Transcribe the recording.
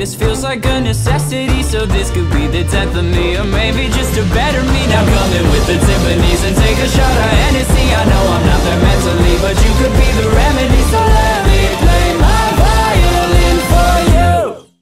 This feels like a necessity So this could be the death of me Or maybe just a better me. Now come in with the Tiffany's And take a shot of Hennessy. I know I'm not there mentally But you could be the remedy.